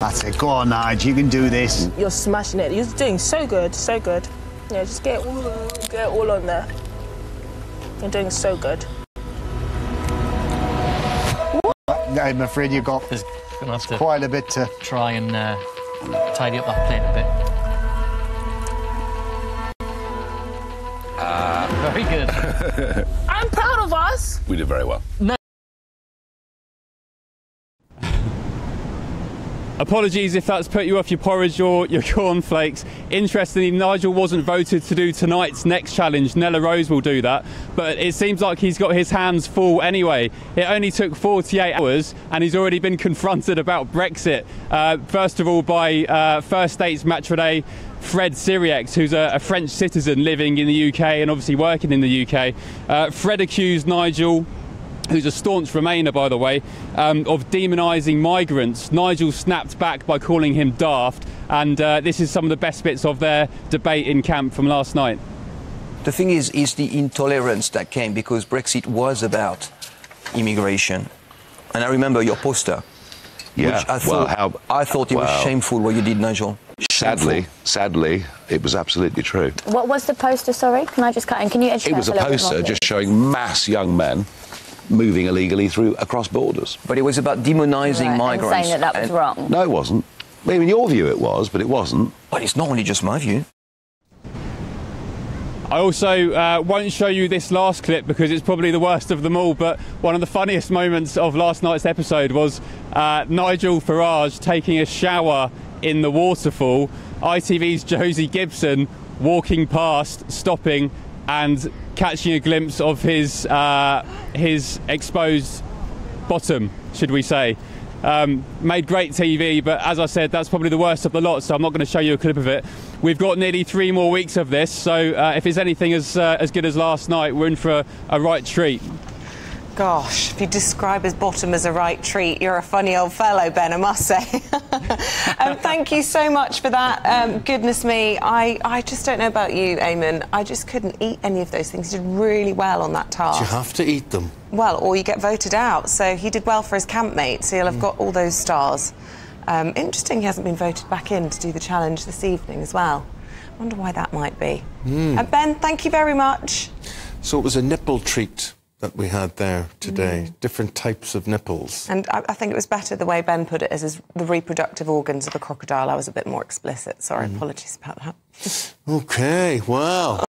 That's it. Go on, Nige. You can do this. You're smashing it. You're doing so good, so good. Yeah, just get it all, get it all on there. You're doing so good. I'm afraid you got There's gonna have to quite a bit to. try and uh, tidy up that plate a bit. Very good. I'm proud of us. We did very well. Apologies if that's put you off your porridge or your cornflakes. Interestingly, Nigel wasn't voted to do tonight's next challenge. Nella Rose will do that. But it seems like he's got his hands full anyway. It only took 48 hours and he's already been confronted about Brexit. Uh, first of all, by uh, First Dates Matroday Fred Sirieix, who's a, a French citizen living in the UK and obviously working in the UK. Uh, Fred accused Nigel who's a staunch Remainer, by the way, um, of demonising migrants. Nigel snapped back by calling him daft, and uh, this is some of the best bits of their debate in camp from last night. The thing is, is the intolerance that came because Brexit was about immigration. And I remember your poster, Yeah. which I well, thought, how, I thought it was shameful what you did, Nigel. Sadly, Shameful. sadly, it was absolutely true. What was the poster, sorry? Can I just cut in? Can you educate It was a a poster just please? showing mass young men moving illegally through across borders. But it was about demonizing Right, and migrants. saying that that was wrong. No, it wasn't. I mean, in your view, it was, but it wasn't. But it's not only just my view. I also uh, won't show you this last clip because it's probably the worst of them all. But one of the funniest moments of last night's episode was uh, Nigel Farage taking a shower in the waterfall. ITV's Josie Gibson walking past, stopping, and catching a glimpse of his uh, his exposed bottom, should we say. Um, made great TV, but as I said, that's probably the worst of the lot, so I'm not going to show you a clip of it. We've got nearly three more weeks of this, so uh, if it's anything as, uh, as good as last night, we're in for a, a right treat. Gosh, if you describe his bottom as a right treat, you're a funny old fellow, Ben, I must say. thank you so much for that. Um, goodness me, I, I just don't know about you, Eamonn. I just couldn't eat any of those things. He did really well on that task. You have to eat them. Well, or you get voted out. So he did well for his campmate, so he'll have got all those stars. Um, interesting, he hasn't been voted back in to do the challenge this evening as well. I wonder why that might be. Uh, ben, thank you very much. So it was a nipple treat that we had there today. Mm. Different types of nipples. And I, I think it was better the way Ben put it as is the reproductive organs of a crocodile. I was a bit more explicit. Sorry, mm. apologies about that. Okay, wow.